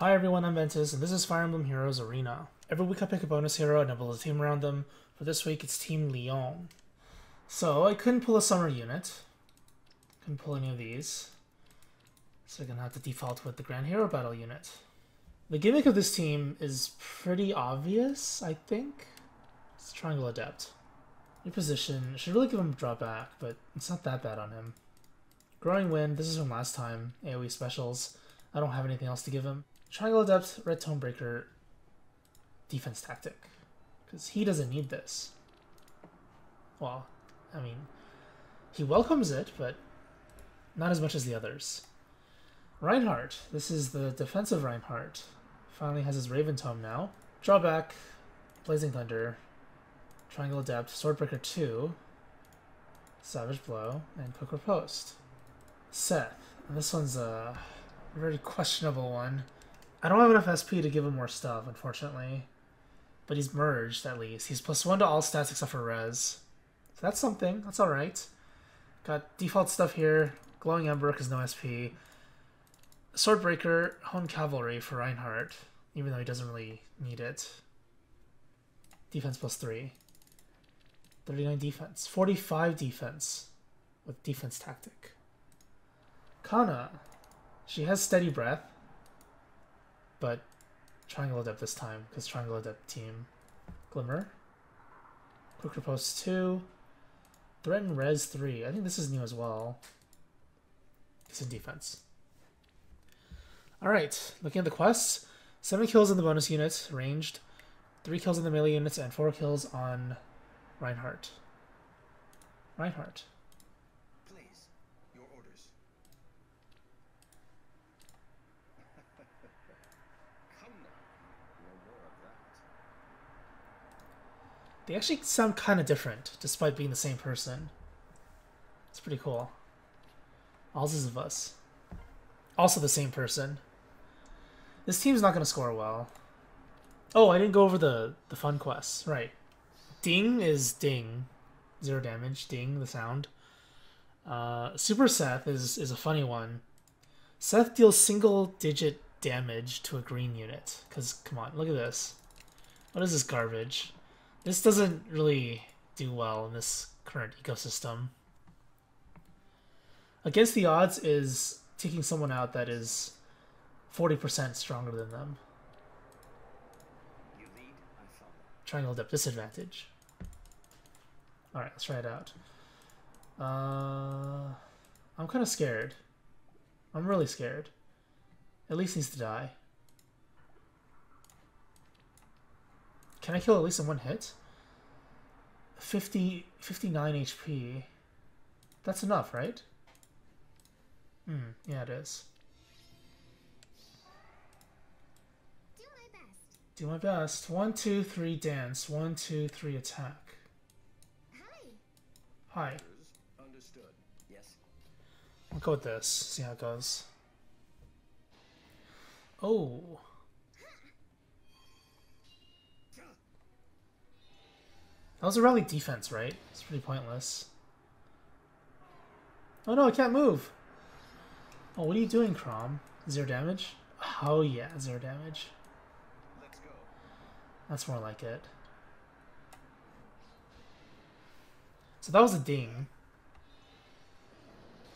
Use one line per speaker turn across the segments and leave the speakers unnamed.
Hi everyone, I'm Ventus, and this is Fire Emblem Heroes Arena. Every week I pick a bonus hero and I build a team around them. For this week, it's Team Lyon. So, I couldn't pull a summer unit. Couldn't pull any of these. So I'm gonna have to default with the Grand Hero Battle unit. The gimmick of this team is pretty obvious, I think. It's Triangle Adept. New position, should really give him a drawback, but it's not that bad on him. Growing Wind, this is from last time, AoE specials. I don't have anything else to give him. Triangle Adept, Red Tomebreaker, defense tactic. Because he doesn't need this. Well, I mean, he welcomes it, but not as much as the others. Reinhardt, this is the defensive Reinhardt. Finally has his Raven Tome now. Drawback, Blazing Thunder, Triangle Adept, Swordbreaker 2, Savage Blow, and Quick Riposte. Seth, and this one's a very questionable one. I don't have enough SP to give him more stuff, unfortunately. But he's merged, at least. He's plus one to all stats except for res. So that's something. That's alright. Got default stuff here. Glowing Ember because no SP. Swordbreaker, Hone Cavalry for Reinhardt, even though he doesn't really need it. Defense plus 3. 39 defense. 45 defense with defense tactic. Kana. She has steady breath but Triangle Adept this time, because Triangle Adept team. Glimmer. Quick Riposte 2. Threaten Res 3. I think this is new as well. It's in defense. Alright, looking at the quests. 7 kills in the bonus units, ranged. 3 kills in the melee units, and 4 kills on Reinhardt. Reinhardt. They actually sound kind of different, despite being the same person. It's pretty cool. Alls of Us. Also the same person. This team's not going to score well. Oh, I didn't go over the, the fun quests. Right. Ding is ding. Zero damage. Ding, the sound. Uh, Super Seth is, is a funny one. Seth deals single digit damage to a green unit. Because, come on, look at this. What is this garbage? This doesn't really do well in this current ecosystem. Against the odds is taking someone out that is 40% stronger than them. Trying to Triangle Adept disadvantage. Alright, let's try it out. Uh, I'm kind of scared. I'm really scared. At least needs to die. Can I kill at least in one hit? 50, 59 HP. That's enough, right? Hmm, yeah it is. Do my best. Do my best. One, two, three, dance. One, two, three, attack. Hi. Hi. Understood. Yes. I'll go with this. See how it goes. Oh. That was a rally defense, right? It's pretty pointless. Oh no, I can't move! Oh, what are you doing, Chrom? Zero damage? Oh yeah, zero damage. That's more like it. So that was a ding.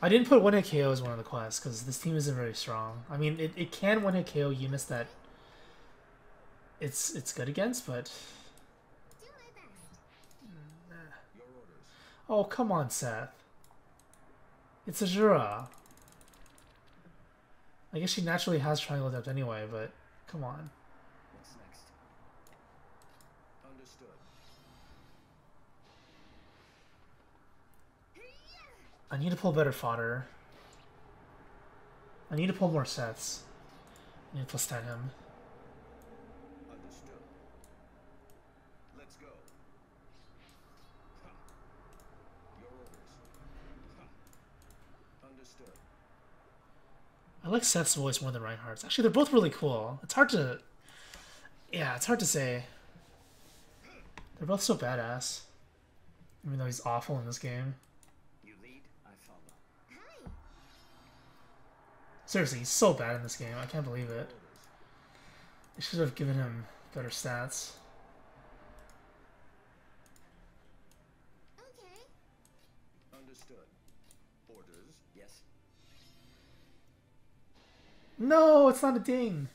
I didn't put one hit KO as one of the quests because this team isn't very strong. I mean, it, it can one hit KO units that it's it's good against, but Oh, come on, Seth. It's Azura. I guess she naturally has Triangle Adept anyway, but come on. What's next? Understood. I need to pull better fodder. I need to pull more Seths. I need to stand him. I like Seth's voice more than Reinhardt's. Actually, they're both really cool. It's hard to... Yeah, it's hard to say. They're both so badass. Even though he's awful in this game. You lead, I follow. Seriously, he's so bad in this game. I can't believe it. I should have given him better stats. No, it's not a ding.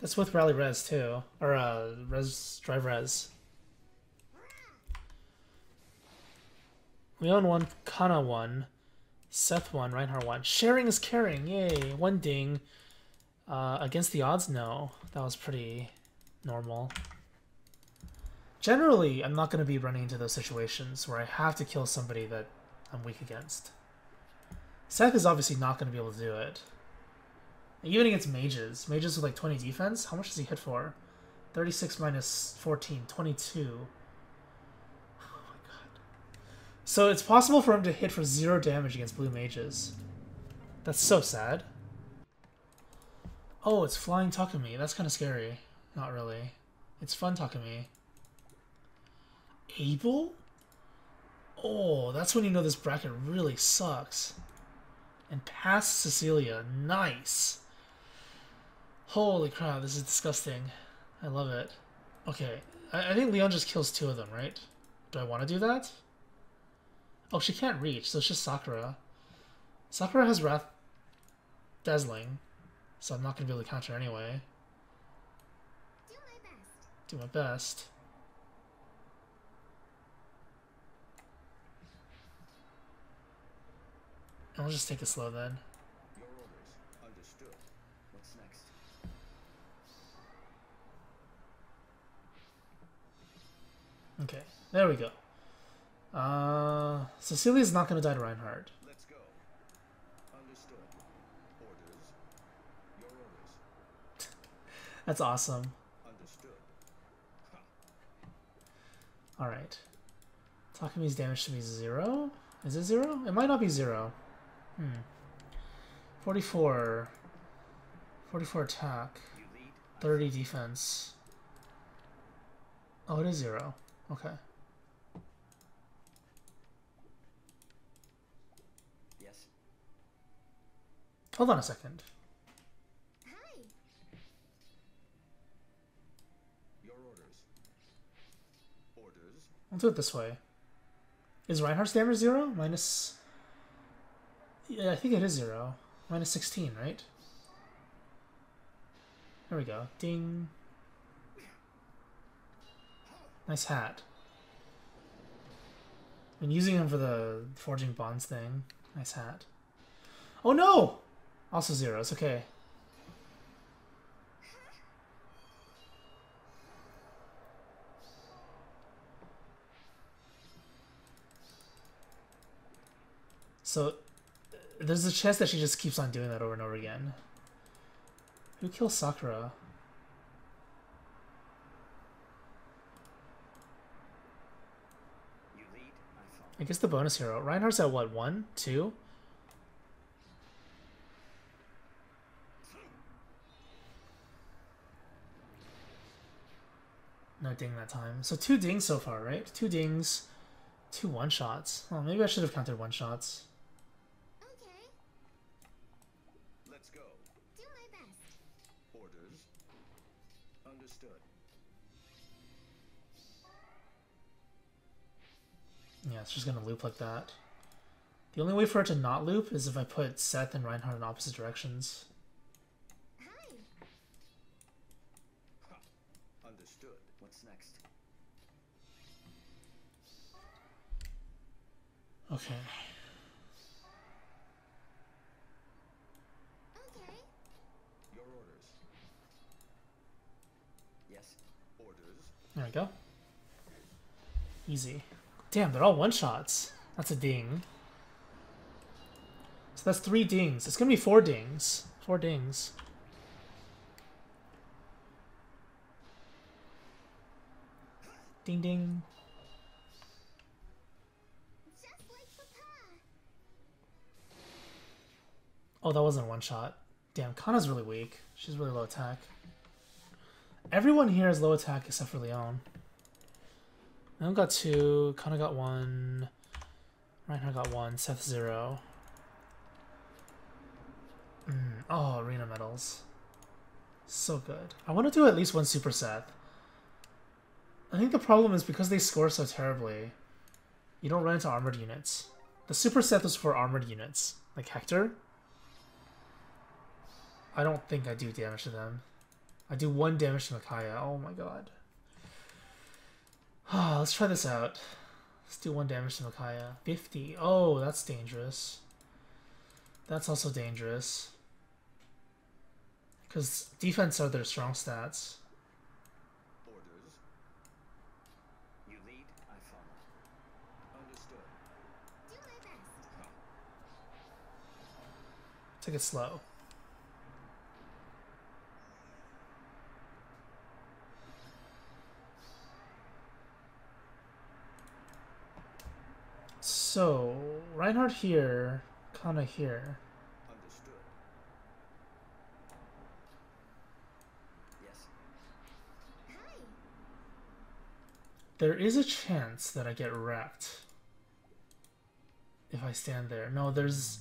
That's with Rally Res too. Or uh Res Drive Res. Lyon one, Kana one, Seth one, Reinhardt one. Sharing is caring, yay! One ding. Uh, against the odds, no. That was pretty normal. Generally, I'm not going to be running into those situations where I have to kill somebody that I'm weak against. Seth is obviously not going to be able to do it. Even against mages. Mages with like 20 defense, how much does he hit for? 36 minus 14, 22. Oh my god. So it's possible for him to hit for zero damage against blue mages. That's so sad. Oh, it's flying Takumi. That's kind of scary. Not really. It's fun Takumi. Abel? Oh, that's when you know this bracket really sucks. And past Cecilia. Nice. Holy crap, this is disgusting. I love it. Okay, I, I think Lyon just kills two of them, right? Do I want to do that? Oh, she can't reach, so it's just Sakura. Sakura has Wrath Dazzling, so I'm not going to be able to counter anyway.
Do my best.
Do my best. I'll just take it slow then. Okay, there we go. Uh, Cecilia's not going to die to Reinhardt.
Let's go. Understood. Orders. Your orders.
That's awesome.
Understood.
Alright. Takumi's damage should be zero? Is it zero? It might not be zero. Hmm. 44. 44 attack. 30 defense. Oh, it is zero. Okay.
Yes.
Hold on a second.
Hi.
Your orders. Orders.
I'll do it this way. Is Reinhardt's damage zero? Minus. Yeah, I think it is zero. Minus 16, right? There we go. Ding. Nice hat. Been using him for the forging bonds thing. Nice hat. Oh no! Also zeros, okay. So, there's a chance that she just keeps on doing that over and over again. Who kills Sakura?
You lead. I
guess the bonus hero. Reinhardt's at what, one? Two? No ding that time. So two dings so far, right? Two dings, two one shots. Oh, maybe I should have counted one Yeah, it's just gonna loop like that. The only way for it to not loop is if I put Seth and Reinhardt in opposite directions.
Hi.
Understood. What's next?
Okay.
Okay.
Your orders. Yes. Orders.
There we go. Easy. Damn, they're all one shots. That's a ding. So that's three dings. It's gonna be four dings. Four dings. Ding ding. Oh, that wasn't one shot. Damn, Kana's really weak. She's really low attack. Everyone here is low attack except for Lyon. Lyon got two, Kana got one, Reinhardt got one, Seth zero. Mm, oh, arena medals. So good. I want to do at least one Super Seth. I think the problem is because they score so terribly, you don't run into armored units. The Super Seth is for armored units, like Hector. I don't think I do damage to them. I do one damage to Micaiah. Oh my god. Ah, let's try this out. Let's do one damage to Micaiah. 50. Oh, that's dangerous. That's also dangerous. Because defense are their strong stats.
Orders. You lead, I follow. Understood.
Do my best.
Take it slow. So, Reinhardt here, Kana here.
Understood. Yes.
Hi.
There is a chance that I get wrecked. If I stand there. No, there's...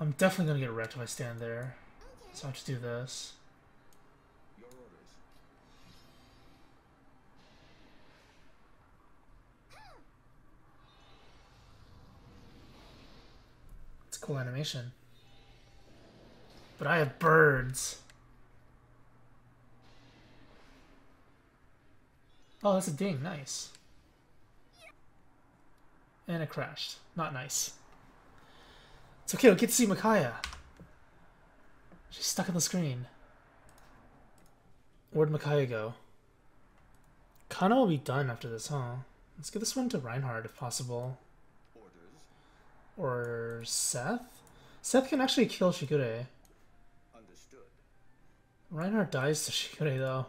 I'm definitely gonna get wrecked if I stand there.
Okay.
So I have to do this.
Your orders.
It's a cool animation. But I have birds. Oh, that's a ding. Nice. And it crashed. Not nice. It's okay, we'll get to see Micaiah. She's stuck on the screen. Where'd Micaiah go? Kana will be done after this, huh? Let's get this one to Reinhardt if possible.
Orders.
Or Seth? Seth can actually kill Shigure.
Understood.
Reinhardt dies to Shigure though.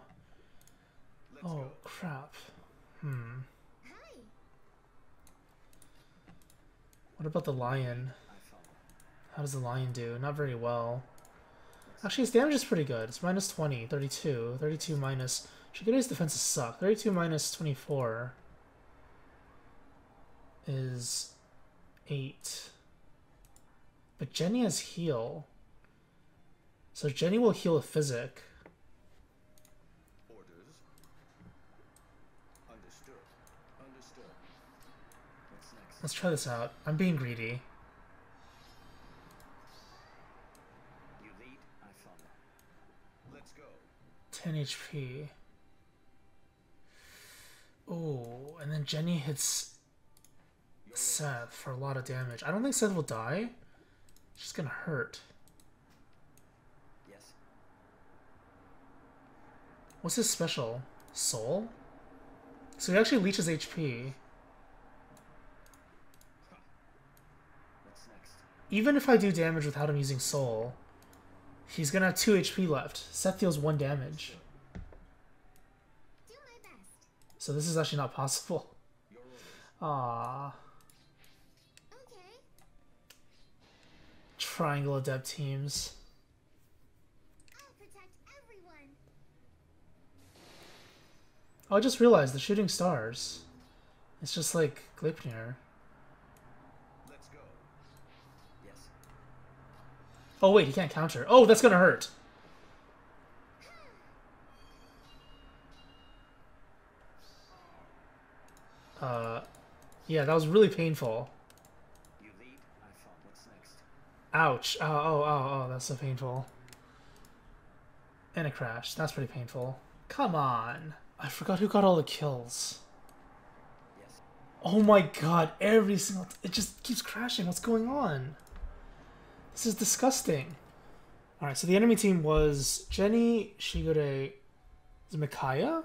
Let's
Oh
go.
crap. Hmm.
Hi.
What about the lion? How does the lion do? Not very well. Actually, his damage is pretty good. It's minus 20, 32. 32 minus... Shigure's defenses suck. 32 minus 24 is 8. But Genny has heal. So Genny will heal a physic.
Orders. Understood. Understood. What's next?
Let's try this out. I'm being greedy.
You lead, I follow. Let's go.
10 HP. Oh, and then Genny hits Seth for a lot of damage. I don't think Seth will die. She's gonna hurt.
Yes.
What's his special? Sol? So he actually leeches HP.
What's next?
Even if I do damage without him using Sol, he's gonna have 2 HP left. Seth deals 1 damage.
Do my best.
So this is actually not possible.
Your
Triangle Adept teams. Oh, I just realized the shooting stars. It's just like Gleipnir.
Let's go. Yes.
Oh wait, he can't counter. Oh, that's gonna hurt. Uh, yeah, that was really painful.
You lead, I follow. What's next?
Ouch. Oh, oh, oh, oh, that's so painful. And a crash. That's pretty painful. Come on. I forgot who got all the kills.
Yes.
Oh my god, every single... It just keeps crashing. What's going on? This is disgusting. Alright, so the enemy team was Genny, Shigure... Is it Micaiah?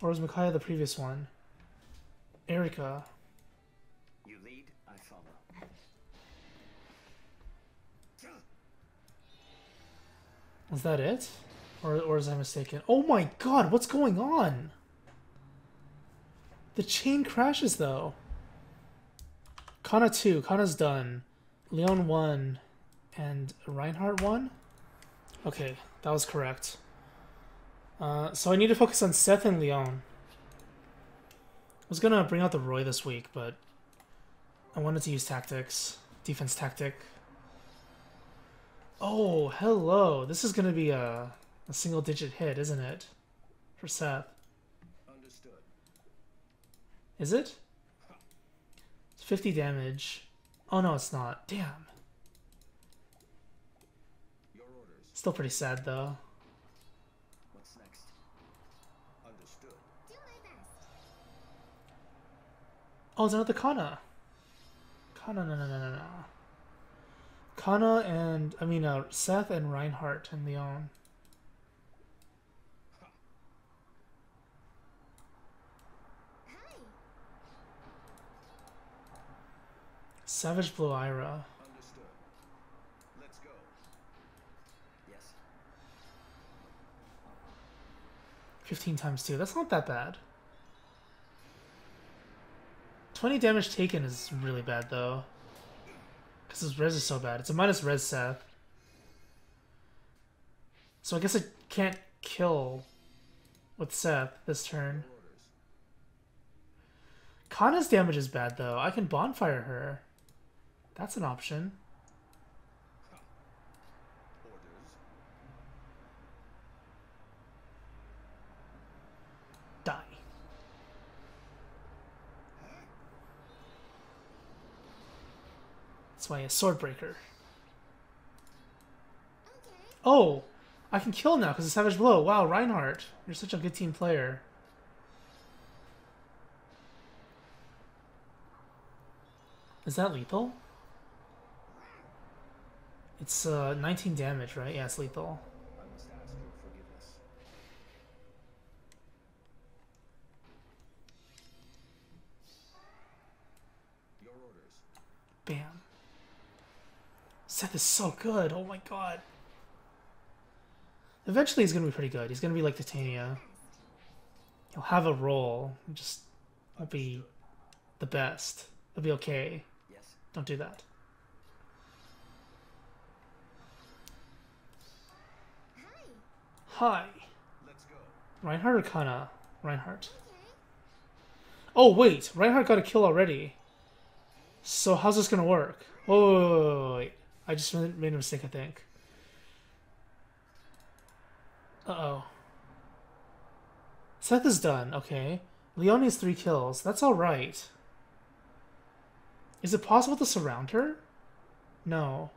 Or was Micaiah the previous one?
Eirika.
Was that it? Or, or is I mistaken? Oh my god, what's going on? The chain crashes though. Kana 2, Kana's done. Lyon 1, and Reinhardt 1? Okay, that was correct. Uh, so I need to focus on Seth and Lyon. I was gonna bring out the Roy this week, but I wanted to use tactics. Defense tactic. Oh, hello. This is gonna be a, a single digit hit, isn't it? For Seth.
Understood.
Is it? It's 50 damage. Oh no, it's not. Damn.
Your orders.
Still pretty sad though.
What's next? Understood.
Do my best.
Oh, it's another Kana. Kana, no, no, no, no, no. Kana and, I mean, uh, Seth and Reinhardt and
Lyon.
Savage Blue Ira.
Let's go. Yes.
15 times 2. That's not that bad. 20 damage taken is really bad, though. Because his res is so bad. It's a minus res Seth. So I guess I can't kill with Seth this turn. Kana's damage is bad, though. I can bonfire her. That's an option.
Orders.
Die. That's why a sword breaker. Oh, I can kill now because of Savage Blow. Wow, Reinhardt, you're such a good team player. Is that lethal? It's uh, 19 damage, right? Yeah, it's lethal.
I must ask your forgiveness. Your orders.
Bam. Seth is so good. Oh my god. Eventually, he's gonna be pretty good. He's gonna be like Titania. He'll have a role. Just won't be the best. He'll be okay.
Yes.
Don't do that.
Hi.
Hi.
Let's go.
Reinhardt or Kana? Reinhardt. Oh, wait. Reinhardt got a kill already. So how's this gonna work? Oh, wait, wait, wait, wait, wait. I just made a mistake, I think. Uh-oh. Seth is done. Okay. Lyon needs three kills. That's alright. Is it possible to surround her? No.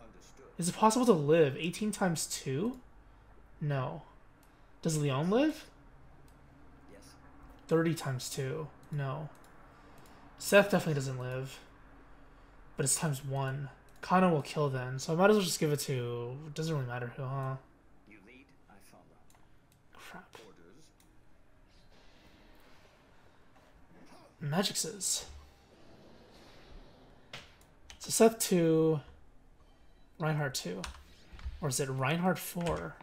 Understood.
Is it possible to live 18 times 2? No. Does Lyon live?
Yes.
30 times 2. No. Seth definitely doesn't live. But it's times 1. Kana will kill then, so I might as well just give it to. It doesn't really matter who, huh?
You lead, I follow.
Crap.
Orders.
Magixes. So Seth 2. Reinhardt 2. Or is it Reinhardt 4?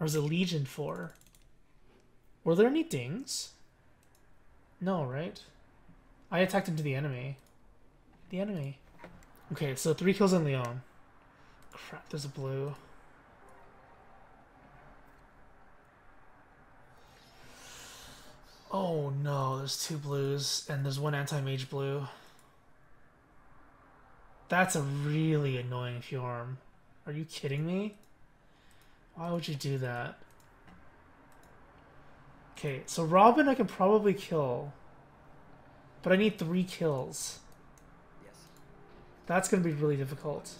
Or is it Legion 4? Were there any dings? No, right? I attacked into the enemy. The enemy. Okay, so three kills on Lyon. Crap, there's a blue. Oh no, there's two blues, and there's one anti-mage blue. That's a really annoying Fjorm. Are you kidding me? Why would you do that? Okay, so Robin I can probably kill. But I need three kills. That's gonna be really difficult.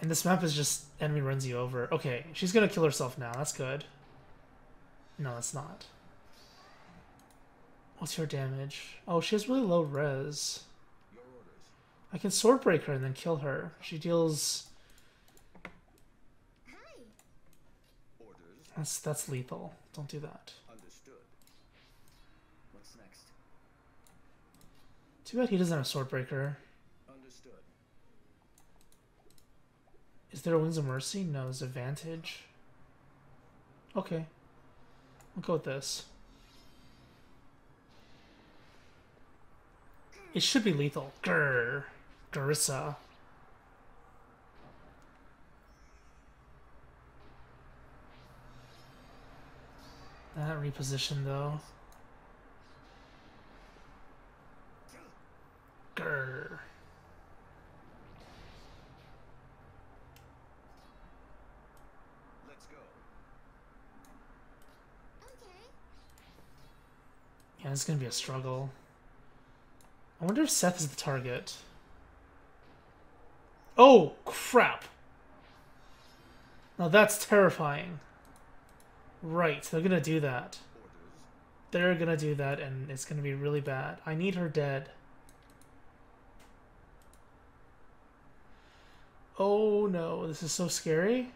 And this map is just enemy runs you over. Okay, she's gonna kill herself now. That's good. No, it's not. What's your damage? Oh, she has really low res. I can sword break her and then kill her. She deals. That's that's lethal. Don't do that.
Understood. What's next?
Too bad he doesn't have sword breaker.
Understood.
Is there a Wings of Mercy? No, there's advantage. Okay. We'll go with this. It should be lethal. Grr. Garissa. That reposition though. Grr.
Let's go.
Okay.
Yeah, it's gonna be a struggle. I wonder if Seth is the target. Oh, crap! Now that's terrifying. Right, they're gonna do that. They're gonna do that, and it's gonna be really bad. I need her dead. Oh no, this is so scary.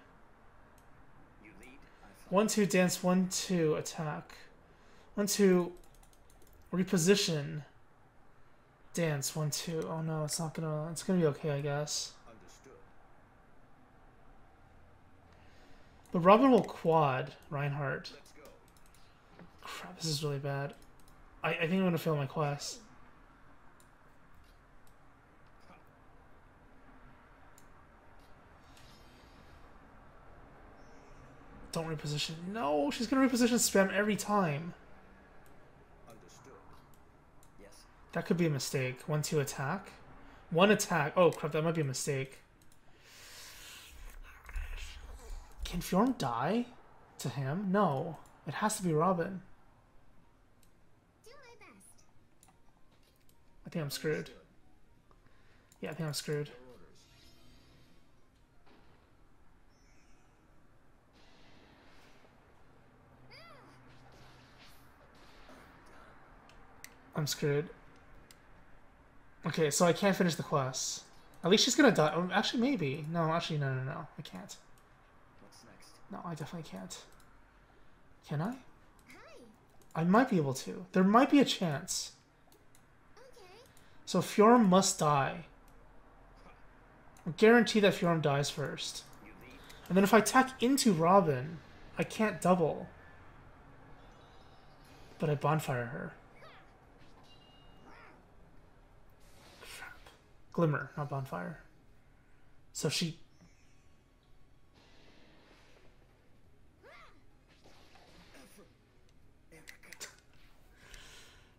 One, two, dance, one, two, attack. One, two, reposition. Dance, one, two. Oh no, it's not gonna, it's gonna be okay, I guess. But Robin will quad Reinhardt. Crap, this is really bad. I, I think I'm gonna fail my quest. Don't reposition. No, she's gonna reposition spam every time.
Understood. Yes.
That could be a mistake. One, two attack. One attack. Oh crap, that might be a mistake. Can Fjorm die to him? No. It has to be Robin.
Do my best.
I think I'm screwed. Yeah, I think I'm screwed. I'm screwed. Okay, so I can't finish the quest. At least she's gonna die. Oh, actually, maybe. No, actually, no, no, no. I can't.
What's next?
No, I definitely can't. Can I?
Hi.
I might be able to. There might be a chance.
Okay.
So Fjorm must die. I guarantee that Fjorm dies first. And then if I attack into Robin, I can't double. But I bonfire her. Glimmer, not bonfire. So she.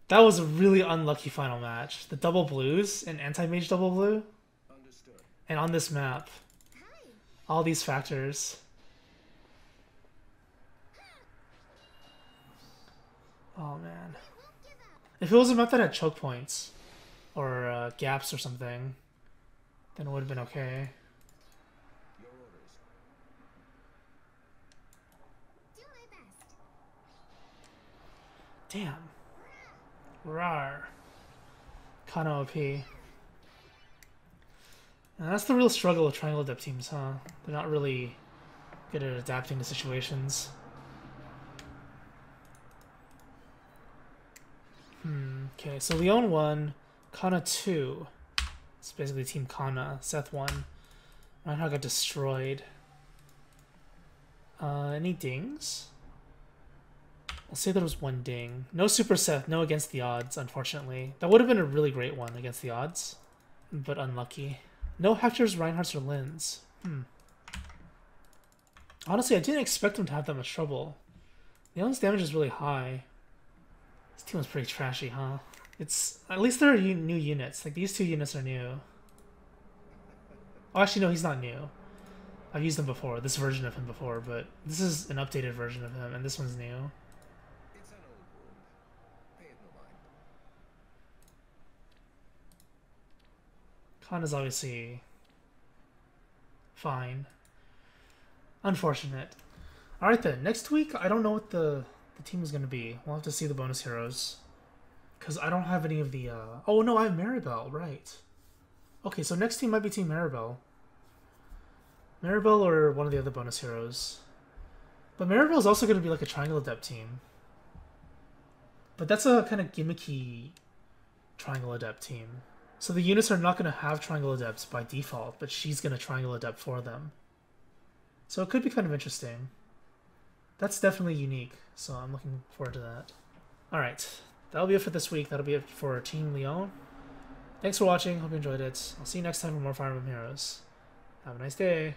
That was a really unlucky final match. The double blues and anti mage double blue,
Understood.
and on this map, all these factors. Oh man. If it was a map that had choke points or uh, gaps or something, then it would have been okay. Damn. Rar. Kana OP. And that's the real struggle with Triangle Adept teams, huh? They're not really good at adapting to situations. Hmm. Okay, so Lyon won. Kana 2. It's basically Team Kana. Seth won. Reinhardt got destroyed. Uh, any dings? I'll say there was one ding. No Super Seth, no against the odds, unfortunately. That would have been a really great one against the odds, but unlucky. No Hector's, Reinhardt's, or Lynn's. Hmm. Honestly, I didn't expect him to have that much trouble. Lyon's damage is really high. This team was pretty trashy, huh? It's at least there are new units. Like these two units are new. Oh, actually, no, he's not new. I've used him before. This version of him before, but this is an updated version of him, and this one's new. Khan is obviously fine. Unfortunate. All right then. Next week, I don't know what the the team is going to be. We'll have to see the bonus heroes because I don't have any of the. Uh... Oh no, I have Maribelle. Right. Okay, so next team might be Team Maribelle. Maribelle or one of the other bonus heroes. But Maribelle is also going to be like a Triangle Adept team. But that's a kind of gimmicky Triangle Adept team. So the units are not going to have Triangle Adepts by default, but she's going to Triangle Adept for them. So it could be kind of interesting. That's definitely unique, so I'm looking forward to that. Alright, that'll be it for this week. That'll be it for Team Lyon. Thanks for watching. Hope you enjoyed it. I'll see you next time for more Fire Emblem Heroes. Have a nice day.